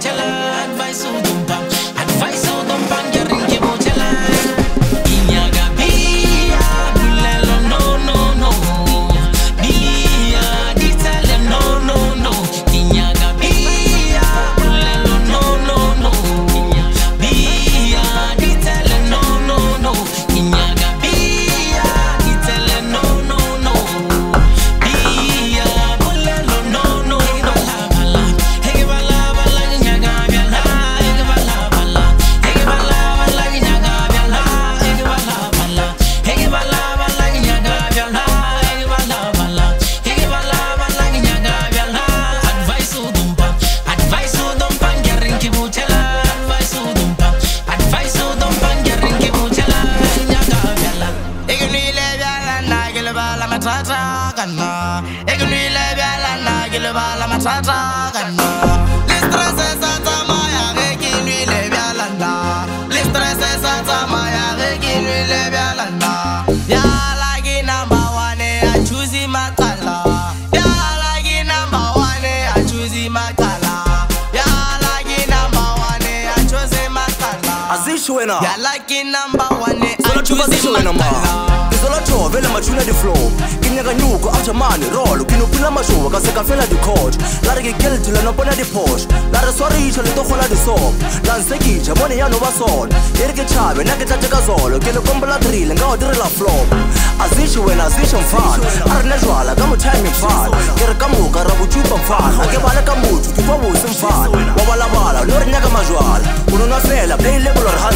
treo lên vai xuống Azishu wena. You're like number one. So I choose my color. tlhola thobe le mathuna di-flow ke nyaka nyuko after mane rolo ke nopila mašoba ka seka fela dikgotho la re ke kelto la nopona diphoso la re swareitšha le togola disopo la nsekitšha bone yano ba sona e re ke tšhabe na ke tlate ka zolo ke lekombola trile nka o direla flop a zitšhe wena a zitšhe mfana a re ne jala ka motime mfana ke re ka moka ra botupa mfana ke bale ka motho tufa bose mfana wa balabala no re nyaka majala o nona fela play labolorhan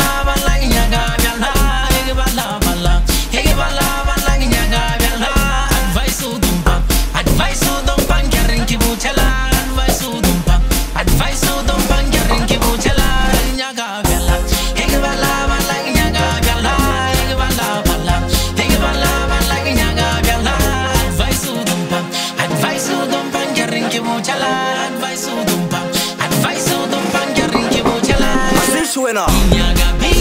minha Gabi.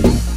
Thank you.